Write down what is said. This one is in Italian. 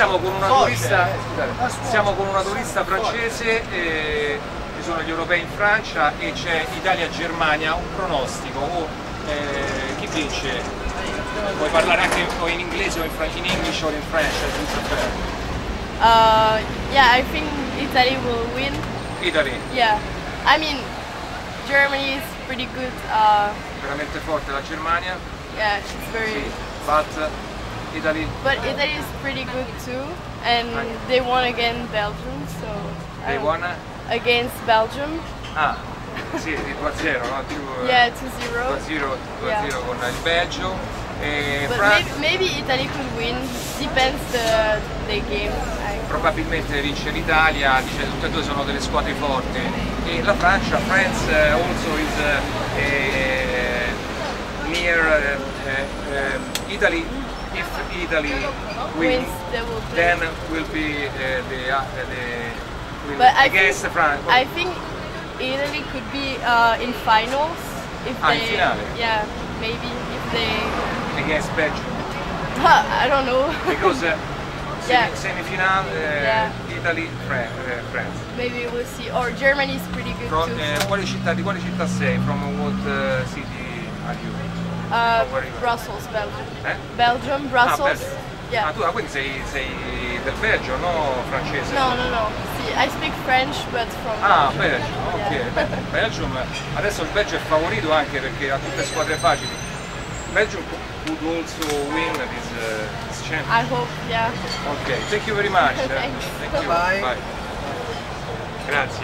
siamo con una turista, siamo con una turista francese, eh, ci sono gli europei in Francia e c'è Italia-Germania, un pronostico, oh, eh, chi vince? Puoi parlare anche o in inglese o in, in English o in French. Uh, yeah, I think Italy will win. Italy, Yeah, I mean Germany is pretty good. Uh, veramente forte la Germania, yeah, she's very. sì, but Italy, But Italy is pretty good too, and they won against Belgium. So they don't- won? against Belgium. Ah, sì, di 2-0, no? Più, Yeah, 2-0. 2-0, 2-0 Yeah. con il Belgio. E But Fran- maybe, maybe Italy could win. Depends the the game. Probabilmente vince l'Italia, dice tutte e due sono delle squadre forti e la Francia, France eh, also is eh, eh, near eh, eh, Italy, if Italy wins, wins, they will then will be eh, the, uh, the will But I against think, France. I think Italy could be uh, in finals if Ah, they. finale? Yeah, maybe if they. against Belgium I don't know. because uh, Yeah. semi- semifinale eh, Yeah. Italy Fran- eh, France. maybe we'll see. Or Germany is pretty good From, too. so. quale città, di quale città sei? From what city are you? Uh? Brussels, Belgium. Eh? Belgium, Ah, Brussels. Belgio. yeah. Ah, tu ah, quindi sei, sei del Belgio, no francese? No, no, no. See, I speak French, but from. Ah, Belgio, ok. Yeah. Belgium, adesso il Belgio è favorito anche perché ha tutte squadre facili. Belgium could also win this, uh, this I championship. hope, yeah. Ok, thank you very much. Thank you. Bye. Bye. Grazie.